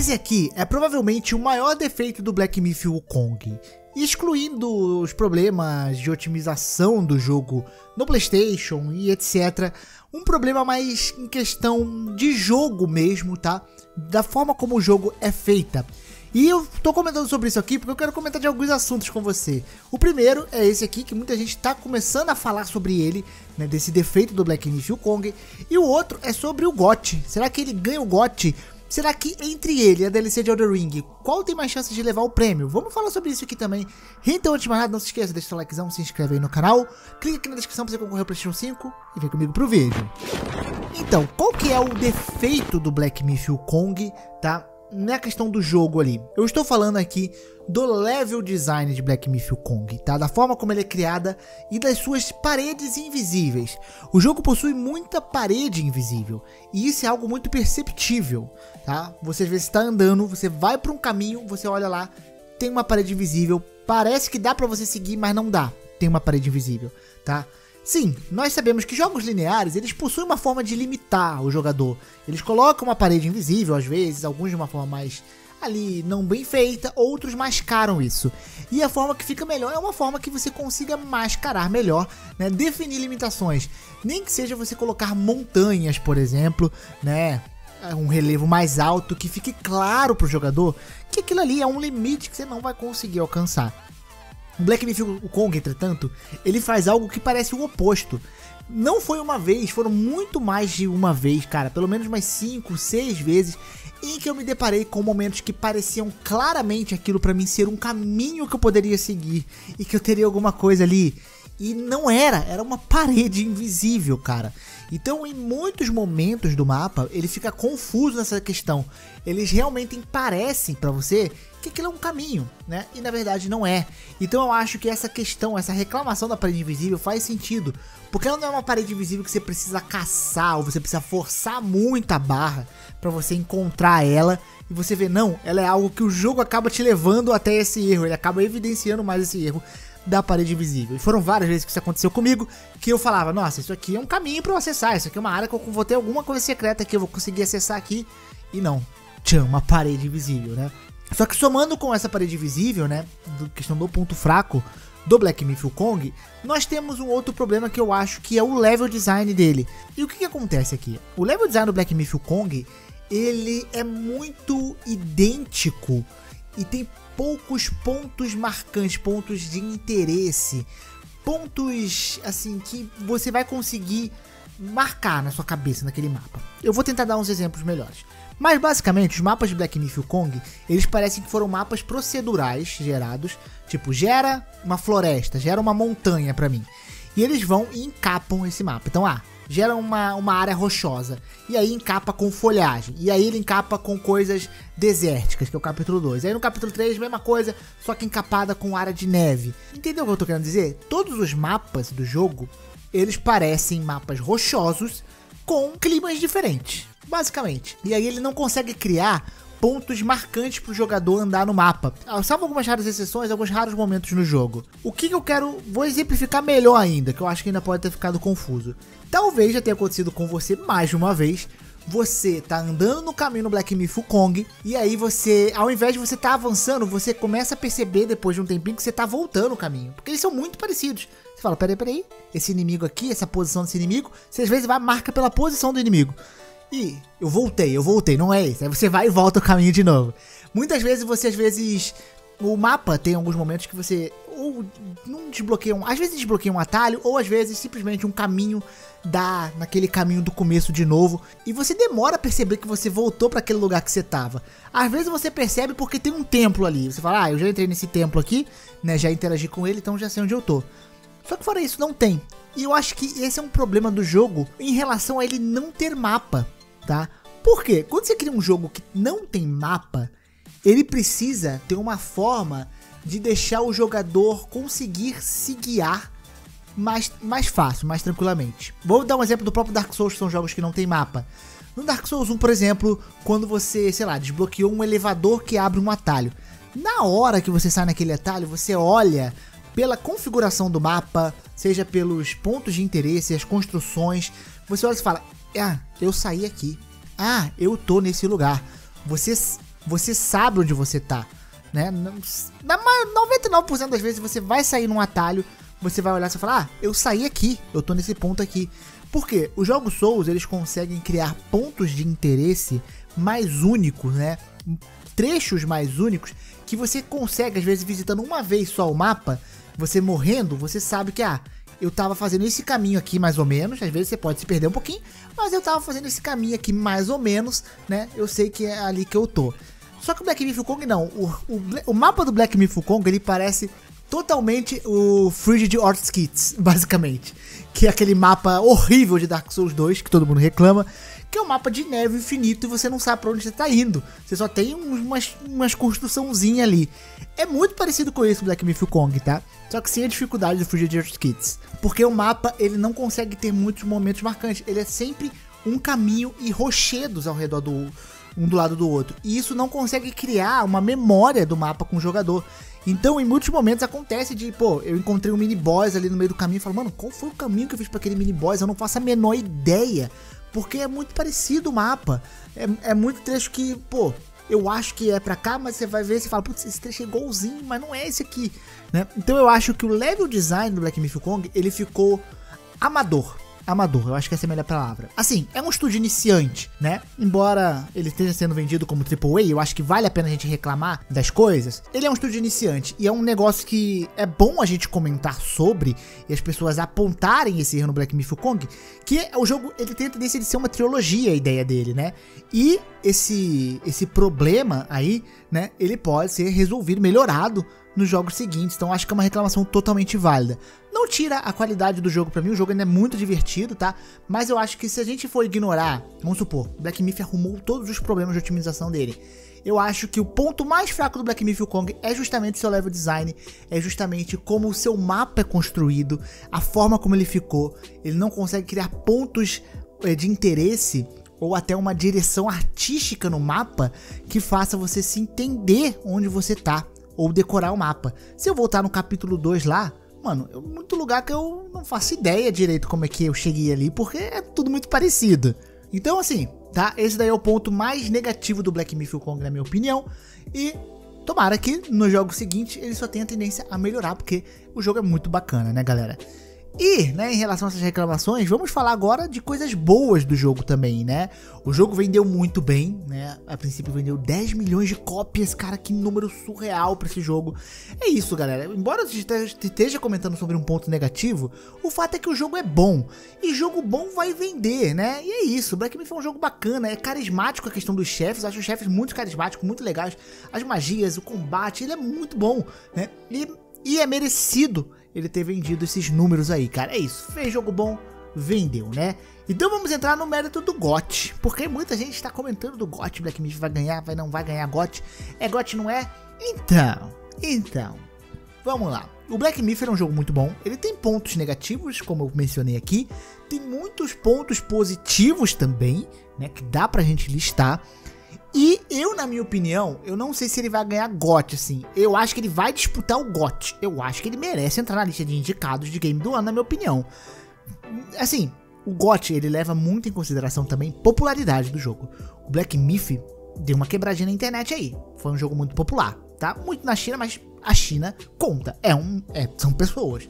Esse aqui é provavelmente o maior defeito do Black Myth Wukong. Excluindo os problemas de otimização do jogo no PlayStation e etc. Um problema mais em questão de jogo mesmo, tá? Da forma como o jogo é feita. E eu tô comentando sobre isso aqui porque eu quero comentar de alguns assuntos com você. O primeiro é esse aqui, que muita gente tá começando a falar sobre ele, né, desse defeito do Black Myth Wukong. E o outro é sobre o GOT. Será que ele ganha o GOT? Será que entre ele e a DLC de Elder Ring, qual tem mais chances de levar o prêmio? Vamos falar sobre isso aqui também. Então, antes de mais nada, não se esqueça, deixa o likezão, se inscreve aí no canal, clica aqui na descrição pra você concorrer ao PlayStation 5 e vem comigo pro vídeo. Então, qual que é o defeito do Black Myth Wukong, tá? Na questão do jogo ali. Eu estou falando aqui do level design de Black Myth Kong, tá? Da forma como ele é criada e das suas paredes invisíveis. O jogo possui muita parede invisível e isso é algo muito perceptível, tá? Você às vezes está andando, você vai para um caminho, você olha lá, tem uma parede invisível, parece que dá para você seguir, mas não dá. Tem uma parede invisível, tá? Sim, nós sabemos que jogos lineares, eles possuem uma forma de limitar o jogador. Eles colocam uma parede invisível às vezes, alguns de uma forma mais ali não bem feita, outros mascaram isso. E a forma que fica melhor é uma forma que você consiga mascarar melhor, né? Definir limitações. Nem que seja você colocar montanhas, por exemplo, né? Um relevo mais alto que fique claro para o jogador que aquilo ali é um limite que você não vai conseguir alcançar. Black Myth Kong, entretanto, ele faz algo que parece o oposto. Não foi uma vez, foram muito mais de uma vez, cara, pelo menos mais cinco, seis vezes, em que eu me deparei com momentos que pareciam claramente aquilo para mim ser um caminho que eu poderia seguir e que eu teria alguma coisa ali. E não era, era uma parede invisível, cara. Então, em muitos momentos do mapa, ele fica confuso nessa questão. Eles realmente parecem para você que aquilo é um caminho, né? E na verdade não é. Então eu acho que essa questão, essa reclamação da parede invisível faz sentido. Porque ela não é uma parede invisível que você precisa caçar ou você precisa forçar muita barra para você encontrar ela. E você vê, não, ela é algo que o jogo acaba te levando até esse erro, ele acaba evidenciando mais esse erro da parede invisível. E foram várias vezes que isso aconteceu comigo, que eu falava, nossa, isso aqui é um caminho para eu acessar, isso aqui é uma área que eu vou ter alguma coisa secreta que eu vou conseguir acessar aqui. E não, tinha uma parede invisível, né? Só que somando com essa parede visível, né, do questão do ponto fraco do Black Myth Kong, nós temos um outro problema que eu acho que é o level design dele. E o que, que acontece aqui? O level design do Black Myth Kong, ele é muito idêntico e tem poucos pontos marcantes, pontos de interesse, pontos assim que você vai conseguir marcar na sua cabeça naquele mapa. Eu vou tentar dar uns exemplos melhores. Mas basicamente, os mapas de Black Myth Kong, eles parecem que foram mapas procedurais gerados, tipo, gera uma floresta, gera uma montanha para mim. E eles vão e encapam esse mapa. Então, ah, gera uma, uma área rochosa. E aí encapa com folhagem. E aí ele encapa com coisas desérticas, que é o capítulo 2. Aí no capítulo 3, mesma coisa, só que encapada com área de neve. Entendeu o que eu tô querendo dizer? Todos os mapas do jogo, eles parecem mapas rochosos com climas diferentes basicamente. E aí ele não consegue criar pontos marcantes para o jogador andar no mapa. Ah, salvo algumas raras exceções, alguns raros momentos no jogo. O que, que, eu quero, vou exemplificar melhor ainda, que eu acho que ainda pode ter ficado confuso. Talvez já tenha acontecido com você mais de uma vez. Você tá andando no caminho no Black Myth Kong e aí você, ao invés de você tá avançando, você começa a perceber depois de um tempinho que você tá voltando o caminho, porque eles são muito parecidos. Você fala, peraí, peraí, esse inimigo aqui, essa posição desse inimigo, você às vezes vai marca pela posição do inimigo. E eu voltei, eu voltei, não é isso. Aí você vai e volta o caminho de novo. Muitas vezes você, às vezes. O mapa tem alguns momentos que você ou não desbloqueia um, às vezes desbloqueia um atalho ou às vezes simplesmente um caminho dá naquele caminho do começo de novo e você demora a perceber que você voltou para aquele lugar que você tava. Às vezes você percebe porque tem um templo ali. Você fala: "Ah, eu já entrei nesse templo aqui, né, já interagi com ele, então já sei onde eu tô". Só que fora isso não tem. E eu acho que esse é um problema do jogo em relação a ele não ter mapa tá? Por quê? Quando você cria um jogo que não tem mapa, ele precisa ter uma forma de deixar o jogador conseguir se guiar mais, mais fácil, mais tranquilamente. Vou dar um exemplo do próprio Dark Souls, que são jogos que não tem mapa. No Dark Souls 1, por exemplo, quando você, sei lá, desbloqueou um elevador que abre um atalho. Na hora que você sai naquele atalho, você olha pela configuração do mapa, seja pelos pontos de interesse, as construções, você olha e fala: ah, eu saí aqui. Ah, eu tô nesse lugar. Você você sabe onde você tá, né? Na 99% das vezes você vai sair num atalho, você vai olhar e falar: "Ah, eu saí aqui, eu tô nesse ponto aqui". Por quê? Os jogos Souls, eles conseguem criar pontos de interesse mais únicos, né? Trechos mais únicos que você consegue às vezes visitando uma vez só o mapa, você morrendo, você sabe que ah, eu tava fazendo esse caminho aqui mais ou menos, às vezes você pode se perder um pouquinho, mas eu tava fazendo esse caminho aqui mais ou menos, né? Eu sei que é ali que eu tô. Só que o Black Myth Kong não, o, o, o mapa do Black Myth Kong ele parece totalmente o Frigid Orskits, basicamente. Que é aquele mapa horrível de Dark Souls 2, que todo mundo reclama, que é um mapa de neve infinito e você não sabe pra onde você tá indo. Você só tem umas, umas construçãozinha ali. É muito parecido com esse Black Myth Kong, tá? Só que sem a dificuldade do Fugitive Kids. Porque o mapa, ele não consegue ter muitos momentos marcantes. Ele é sempre um caminho e rochedos ao redor do um do lado do outro. E isso não consegue criar uma memória do mapa com o jogador. Então, em muitos momentos acontece de, pô, eu encontrei um mini boss ali no meio do caminho e falo, mano, qual foi o caminho que eu fiz para aquele mini boss? Eu não faço a menor ideia. Porque é muito parecido o mapa. É, é muito trecho que, pô, eu acho que é pra cá, mas você vai ver e fala, putz, esse trecho é igualzinho, mas não é esse aqui, né? Então eu acho que o level design do Black Myth Kong, ele ficou amador amador, eu acho que essa é a melhor palavra. Assim, é um estúdio iniciante, né? Embora ele esteja sendo vendido como AAA, eu acho que vale a pena a gente reclamar das coisas. Ele é um estúdio iniciante e é um negócio que é bom a gente comentar sobre e as pessoas apontarem esse erro no Black Myth Kong, que o jogo ele tem a de ser uma trilogia a ideia dele, né? E esse esse problema aí, né, ele pode ser resolvido, melhorado nos jogos seguintes. Então acho que é uma reclamação totalmente válida. Não tira a qualidade do jogo para mim, o jogo ainda é muito divertido, tá? Mas eu acho que se a gente for ignorar, vamos supor, Black Myth arrumou todos os problemas de otimização dele. Eu acho que o ponto mais fraco do Black Myth Kong é justamente seu level design, é justamente como o seu mapa é construído, a forma como ele ficou. Ele não consegue criar pontos eh, de interesse ou até uma direção artística no mapa que faça você se entender onde você tá ou decorar o mapa. Se eu voltar no capítulo 2 lá, mano, é muito lugar que eu não faço ideia direito como é que eu cheguei ali, porque é tudo muito parecido. Então, assim, tá? Esse daí é o ponto mais negativo do Black Myth Kong, na minha opinião. E tomara que no jogo seguinte ele só tenha tendência a melhorar, porque o jogo é muito bacana, né, galera? E, né, em relação a essas reclamações, vamos falar agora de coisas boas do jogo também, né? O jogo vendeu muito bem, né? A princípio vendeu 10 milhões de cópias, cara, que número surreal para esse jogo. É isso, galera. Embora você esteja comentando sobre um ponto negativo, o fato é que o jogo é bom. E jogo bom vai vender, né? E é isso. Black Myth é um jogo bacana, é carismático a questão dos chefes. Acho os chefes muito carismáticos, muito legais. As magias, o combate, ele é muito bom, né? E, e é merecido ele ter vendido esses números aí, cara. É isso, fez jogo bom, vendeu, né? Então vamos entrar no mérito do GOT, porque muita gente está comentando do GOT, Black Myth vai ganhar, vai não vai ganhar GOT. É GOT, não é? Então, então, vamos lá. O Black Myth é um jogo muito bom, ele tem pontos negativos, como eu mencionei aqui, tem muitos pontos positivos também, né, que dá pra gente listar. E eu, na minha opinião, eu não sei se ele vai ganhar GOT, assim. Eu acho que ele vai disputar o GOT. Eu acho que ele merece entrar na lista de indicados de game do ano, na minha opinião. Assim, o GOT, ele leva muito em consideração também popularidade do jogo. O Black Myth deu uma quebradinha na internet aí. Foi um jogo muito popular, tá? Muito na China, mas a China conta. É um, é, são pessoas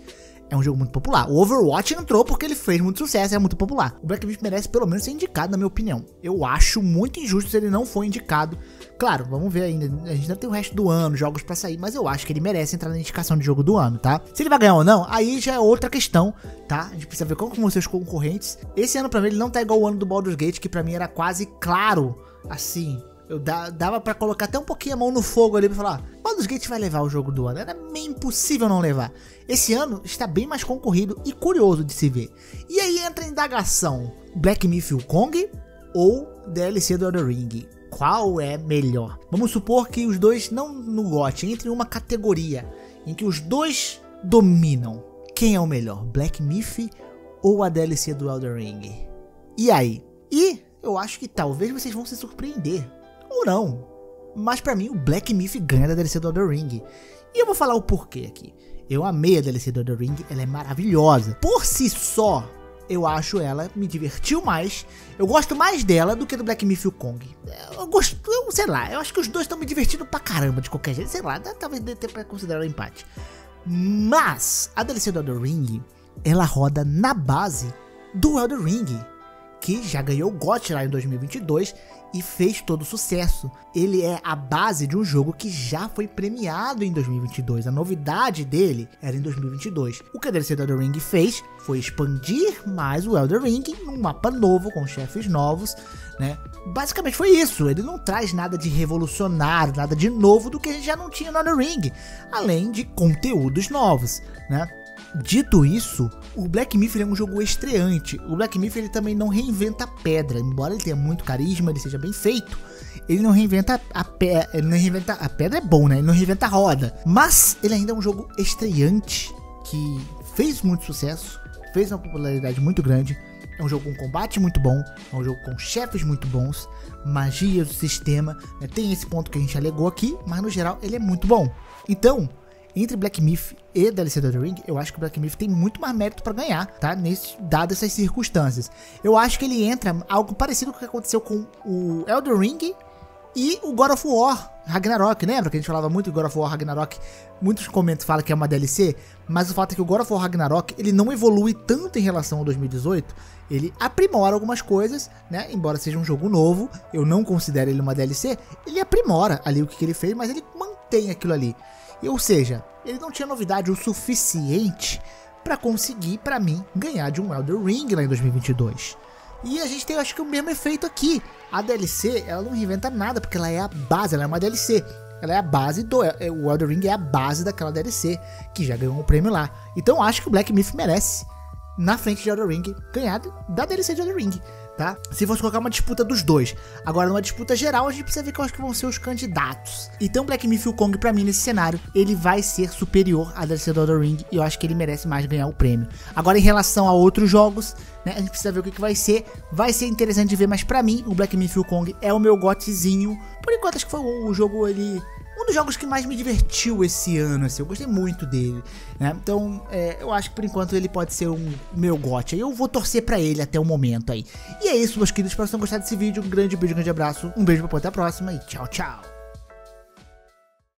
é um jogo muito popular. O Overwatch entrou porque ele fez muito sucesso, é muito popular. O Black Myth merece pelo menos ser indicado, na minha opinião. Eu acho muito injusto se ele não for indicado. Claro, vamos ver ainda. A gente ainda tem o resto do ano, jogos para sair, mas eu acho que ele merece entrar na indicação de jogo do ano, tá? Se ele vai ganhar ou não, aí já é outra questão, tá? A gente precisa ver como vão ser os concorrentes. Esse ano para mim ele não tá igual o ano do Baldur's Gate, que para mim era quase claro, assim, eu dava para colocar até um pouquinho a mão no fogo ali pra falar: Baldur's Gate vai levar o jogo do ano. Era meio impossível não levar. Esse ano está bem mais concorrido e curioso de se ver. E aí entra a indagação: Black Myth Kong ou DLC do Elden Ring? Qual é melhor? Vamos supor que os dois não no GOT, entre uma categoria em que os dois dominam. Quem é o melhor? Black Myth ou a DLC do Elden Ring? E aí? E eu acho que talvez vocês vão se surpreender ou não. Mas para mim o Black Myth ganha da DLC do Elden Ring. E eu vou falar o porquê aqui. Eu amei a DLC do Elden Ring, ela é maravilhosa. Por si só, eu acho ela, me divertiu mais. Eu gosto mais dela do que do Black Myth e o Kong. Eu gosto, eu, sei lá, eu acho que os dois estão me divertindo pra caramba de qualquer jeito. Sei lá, talvez dê pra considerar um empate. Mas a DLC do Elden Ring, ela roda na base do Elden Ring, que já ganhou o GOT lá em 2022 e fez todo sucesso. Ele é a base de um jogo que já foi premiado em 2022. A novidade dele era em 2022. O que a DLC do Elden Ring fez foi expandir mais o Elden Ring num mapa novo, com chefes novos, né? Basicamente foi isso. Ele não traz nada de revolucionário, nada de novo do que a gente já não tinha no Elden Ring, além de conteúdos novos, né? Dito isso, o Black Myth é um jogo estreante. O Black Myth ele também não reinventa pedra, embora ele tenha muito carisma, ele seja bem feito. Ele não reinventa a pedra, não reinventa a pedra é bom, né? Ele não reinventa a roda, mas ele ainda é um jogo estreante que fez muito sucesso, fez uma popularidade muito grande. É um jogo com combate muito bom, é um jogo com chefes muito bons, magia do sistema, né? tem esse ponto que a gente alegou aqui, mas no geral ele é muito bom. Então, entre Black Myth e DLC do The Ring, eu acho que o Black Myth tem muito mais mérito para ganhar, tá? Nesse, dado essas circunstâncias. Eu acho que ele entra algo parecido com o que aconteceu com o Elden Ring e o God of War Ragnarok, lembra que a gente falava muito do God of War Ragnarok? Muitos comentários falam que é uma DLC, mas o fato é que o God of War Ragnarok, ele não evolui tanto em relação ao 2018, ele aprimora algumas coisas, né? Embora seja um jogo novo, eu não considero ele uma DLC, ele aprimora ali o que, que ele fez, mas ele mantém aquilo ali. Ou seja, ele não tinha novidade o suficiente para conseguir, para mim, ganhar de um Elder Ring lá em 2022. E a gente tem, acho que, o mesmo efeito aqui. A DLC, ela não reinventa nada, porque ela é a base, ela é uma DLC. Ela é a base do. É, o Elder Ring é a base daquela DLC, que já ganhou um prêmio lá. Então acho que o Black Myth merece, na frente de Elder Ring, ganhar da DLC de Elder Ring tá? Se fosse colocar uma disputa dos dois. Agora, numa disputa geral, a gente precisa ver quais que vão ser os candidatos. Então, Black Myth e Kong, pra mim, nesse cenário, ele vai ser superior à DLC do Elden Ring e eu acho que ele merece mais ganhar o prêmio. Agora, em relação a outros jogos, né, a gente precisa ver o que, que vai ser. Vai ser interessante de ver, mas pra mim, o Black Myth e Kong é o meu gotezinho. Por enquanto, acho que foi o jogo, ele dos jogos que mais me divertiu esse ano, assim, eu gostei muito dele, né? Então, é, eu acho que por enquanto ele pode ser um meu gote. Eu vou torcer para ele até o momento aí. E é isso, meus queridos, espero que vocês tenham gostado desse vídeo. Um grande beijo, um grande abraço, um beijo pra até a próxima e tchau, tchau.